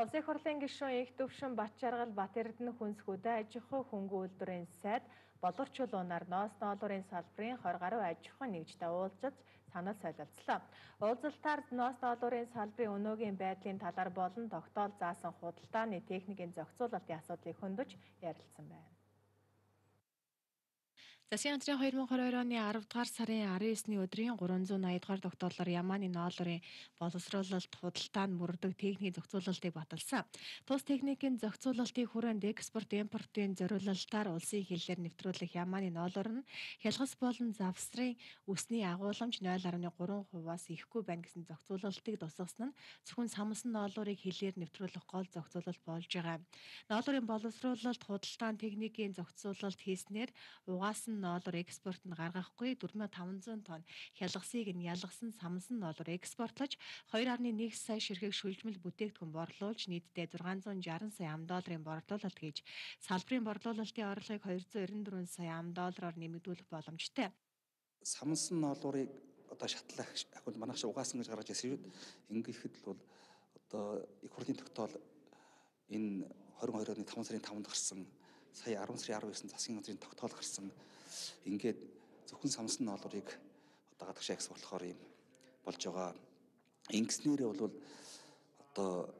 Улсын хурлын гишүүн их төвшин Батчаргал Бат Эрдэнэ хүнс хөдөө аж ахуй хөнгө үйлдвэрийн сайд боловчулуунаар ноос ноолуурын салбарын 20 гаруй аж ахуй нэгжтэй уулзаж санал солилцлоо. Уулзалтаар ноос ноолуурын салбарын өнөөгийн байдлын талаар болон тогтоол заасан худалдааны техникийн зохицуулалтын асуудлыг хөндөж ярилцсан байна. Засгийн хамтрын 2022 оны 10 дугаар сарын 19-ний өдрийн 380 дугаар тогтоолоор Ямааны ноолорын боловсруулалт худалдаанд мөрдөг техникийн зохицуулалтыг баталсан. Тус техникийн зохицуулалтыг хүрээнд экспорт импортын зориулалтаар улсын хиллээр нэвтрүүлэх Ямааны ноолор нь хялгас болон завсрын өсний агуулмж 0.3%-аас ихгүй байна гэсэн зохицуулалтыг тусгасан нь зөвхөн самсан ноолорыг хиллээр нэвтрүүлэх гол зохицуулалт болж байгаа. Ноолорын боловсруулалт худалдаан техникийн зохицуулалт хийснээр угаасан ноолор экспорт нь гаргахгүй 4500 тонн хялгасыг нь ялгсан самсан ноолор экспортлож 2.1 сая ширхэг шүлжмэл бүтээгдэхүүн борлуулж нийтдээ 660 сая ам долларын борлуулалт хийж салбарын борлуулалтын орлогыг 294 сая ам доллараар нэмэгдүүлэх боломжтой. Самсан ноолуурыг одоо шатлах ахуйд манайх угаасан гэж гаргаж ирсэн шүү дээ. Ингээд л бол одоо их хурлын тогтоол энэ 22 оны 5 сарын 5-нд гарсан сая 10 сарын 19-нд засгийн газрын тогтоол гарсан. Ингээд зөвхөн самсан ноолуурыг одоо гадагшаа экс болохоор юм болж байгаа. Ингэснээрээ бол одоо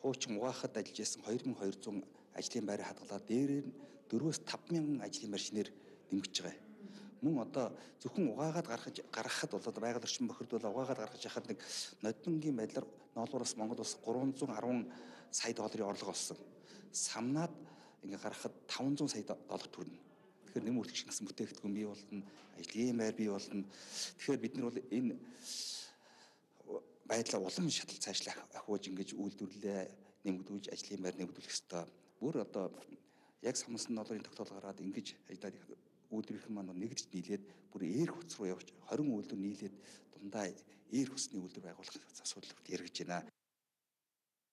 хуучин угаахад ажиллаж исэн 2200 ажлын байрыг хадгалаад дээрээ нь 4-өөс 5000 ажлын байр шинээр нэмэгдэж байгаа. Мөн одоо зөвхөн угаагаад гаргаж гаргахад бол одоо байгаль орчин бохирдвол угаагаад гаргаж яхад нэг нодонгийн байдлаар ноолуураас Монгол улс 310 сая долларын орлого олсон. Самнаад ингээ гаргахад 500 сая доллар төрнө. Тэгэхээр нэм үртгэж гэсэн бүтээгдэхүүн бий болно, ажлын байр бий болно. Тэгэхээр бид нар бол энэ байдлаа улам шатал цаашлах ахиуж ингэж үйлдвэрлэлээ нэмэгдүүлж ажлын байр нэмэгдүүлэх ёстой. Бүр одоо яг самсан долларын тогтоол гараад ингэж ажиллаад үйлдвэрх маань нэгдэж нийлээд бүр ээр хүч рүү явж 20 үйлдвэр нийлээд дундаа ээр хүсний үйлдвэр байгуулах асуудал эргэж байна.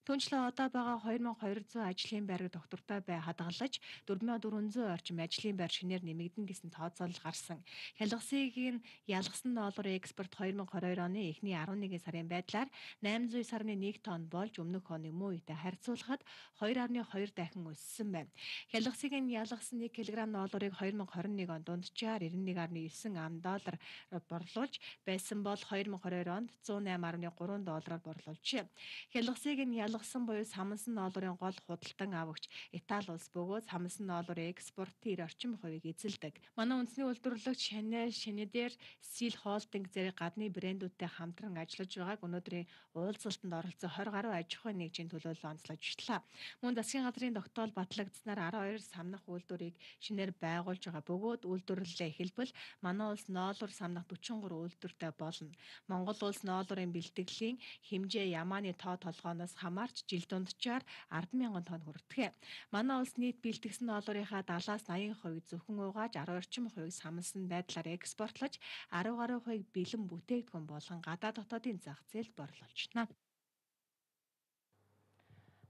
Түүнчлэн одоо байгаа 2200 ажлын байрыг доктортой бай хадгалж 4400 орчим ажлын байр шинээр нэмэгдэн гэсэн тооцоолол гарсан. Хялгасыг нь ялгсан долларын экспорт 2022 оны эхний 11 сарын байдлаар 809.1 тонн болж өмнөх оны муу үетэй харьцуулахад 2.2 дахин өссөн байна. Хялгасыг нь ялгсан 1 кг долларыг 2021 онд дунджаар 91.9 ам доллар борлуулж байсан бол 2022 онд 108.3 доллараар борлуулжээ. Хялгасыг нь ялгсан буюу самсан ноолуурын гол худалдан авагч Итали улс бөгөөд самсан ноолуурын экспорт 90 орчим хувийг эзэлдэг. Манай үндэсний үйлдвэрлэгч Chanel, Schneider, Seal Holding зэрэг гадны брэндүүдтэй хамтран ажиллаж байгааг өнөөдрийн уулзалтанд оролцсон 20 гаруй аж ахуйн нэгжийн төлөөлөл онцлож ирлээ. Мөн засгийн газрын тогтоол батлагдсанаар 12 самнах үйлдвэрийг шинээр байгуулж байгаа бөгөөд үйлдвэрлэлээ эхэлбэл манай улс ноолур самнах 43 үйлдвэртэй болно. Монгол улс ноолурын бэлтгэлийн хэмжээ ямааны тоо толгооноос хамаа марч жил дунджаар 100000 тонн хүрдэг. Манай улс нийт бэлтгэсэн долларынхаа 70-аас 80% зөвхөн угааж 10 орчим хувийг самсан байдлаар экспортлож 10 гаруй хувийг бэлэн бүтээгдэхүүн болгон гадаад дотоодын зах зээлд борлуулж байна.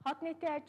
Хот нийтийн